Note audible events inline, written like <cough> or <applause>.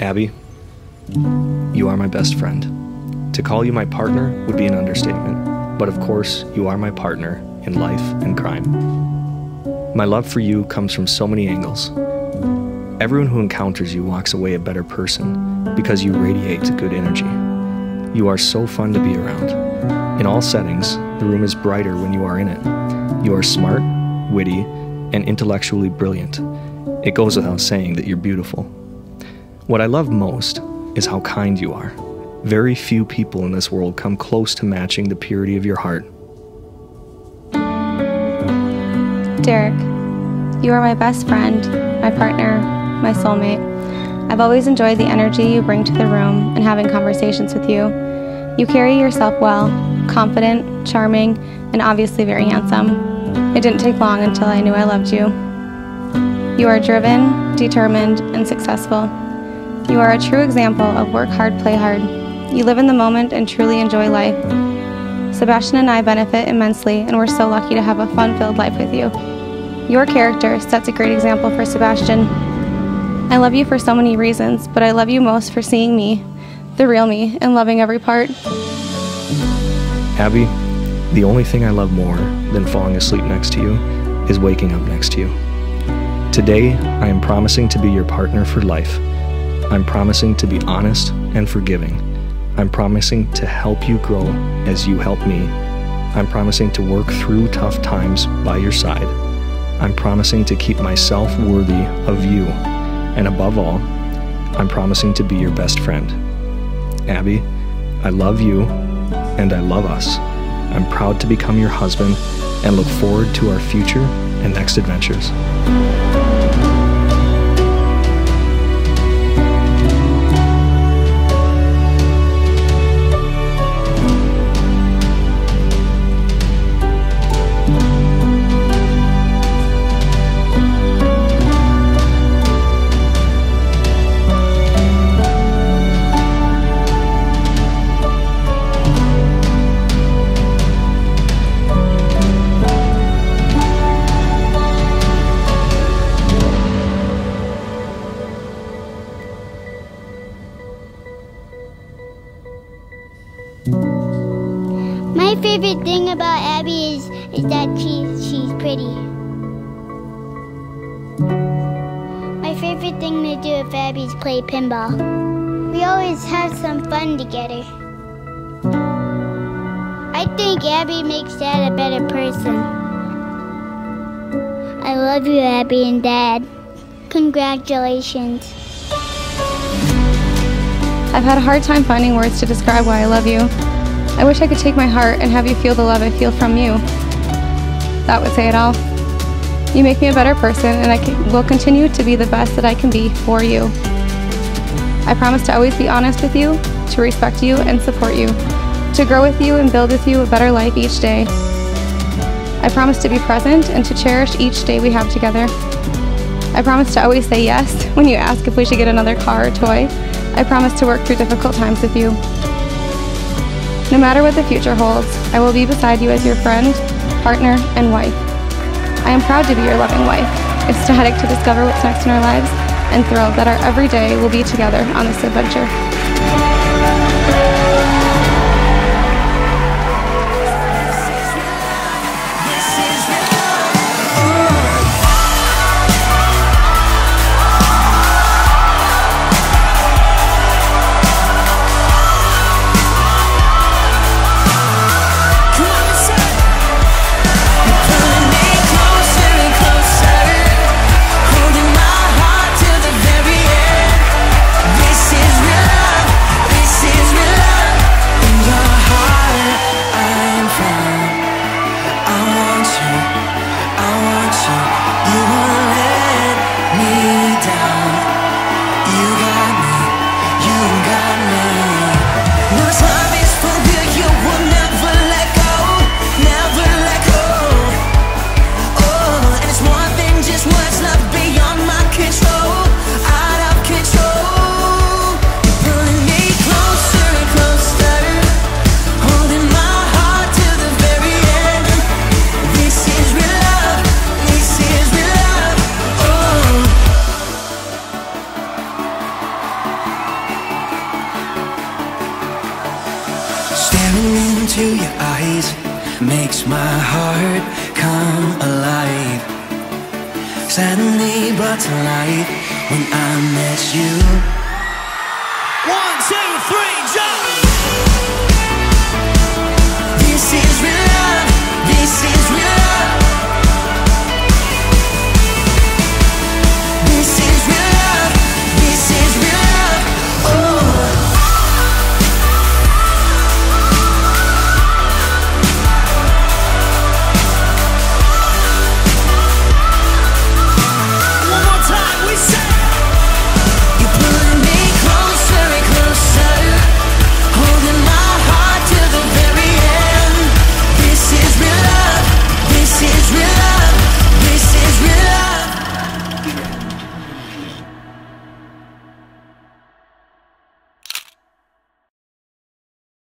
Abby, you are my best friend. To call you my partner would be an understatement, but of course, you are my partner in life and crime. My love for you comes from so many angles. Everyone who encounters you walks away a better person because you radiate good energy. You are so fun to be around. In all settings, the room is brighter when you are in it. You are smart, witty, and intellectually brilliant. It goes without saying that you're beautiful. What I love most is how kind you are. Very few people in this world come close to matching the purity of your heart. Derek, you are my best friend, my partner, my soulmate. I've always enjoyed the energy you bring to the room and having conversations with you. You carry yourself well, confident, charming, and obviously very handsome. It didn't take long until I knew I loved you. You are driven, determined, and successful. You are a true example of work hard, play hard. You live in the moment and truly enjoy life. Sebastian and I benefit immensely, and we're so lucky to have a fun filled life with you. Your character sets a great example for Sebastian. I love you for so many reasons, but I love you most for seeing me, the real me, and loving every part. Abby, the only thing I love more than falling asleep next to you is waking up next to you. Today, I am promising to be your partner for life. I'm promising to be honest and forgiving. I'm promising to help you grow as you help me. I'm promising to work through tough times by your side. I'm promising to keep myself worthy of you. And above all, I'm promising to be your best friend. Abby, I love you and I love us. I'm proud to become your husband and look forward to our future and next adventures. My favorite thing about Abby is is that she's she's pretty. My favorite thing to do with Abby is play pinball. We always have some fun together. I think Abby makes Dad a better person. I love you, Abby and Dad. Congratulations. I've had a hard time finding words to describe why I love you. I wish I could take my heart and have you feel the love I feel from you. That would say it all. You make me a better person, and I can, will continue to be the best that I can be for you. I promise to always be honest with you, to respect you and support you, to grow with you and build with you a better life each day. I promise to be present and to cherish each day we have together. I promise to always say yes <laughs> when you ask if we should get another car or toy. I promise to work through difficult times with you. No matter what the future holds, I will be beside you as your friend, partner, and wife. I am proud to be your loving wife, ecstatic to discover what's next in our lives, and thrilled that our every day will be together on this adventure. Into your eyes makes my heart come alive. Suddenly brought to life when I met you.